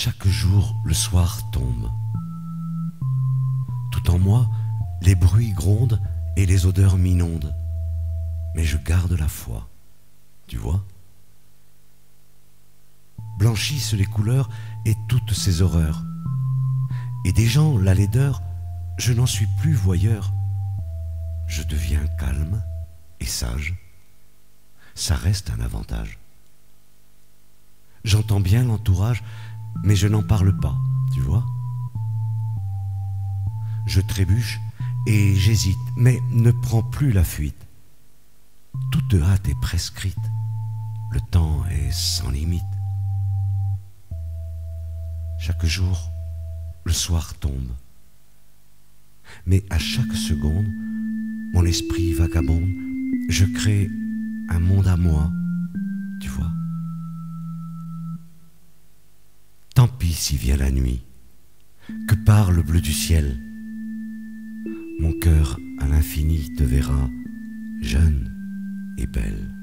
Chaque jour, le soir tombe. Tout en moi, les bruits grondent et les odeurs m'inondent. Mais je garde la foi, tu vois? Blanchissent les couleurs et toutes ces horreurs. Et des gens, la laideur, je n'en suis plus voyeur. Je deviens calme et sage. Ça reste un avantage. J'entends bien l'entourage, mais je n'en parle pas, tu vois. Je trébuche et j'hésite, mais ne prends plus la fuite. Toute hâte est prescrite, le temps est sans limite. Chaque jour, le soir tombe. Mais à chaque seconde, mon esprit vagabonde, je crée un monde à moi, tu vois. Tant pis si vient la nuit, que par le bleu du ciel. Mon cœur à l'infini te verra jeune et belle.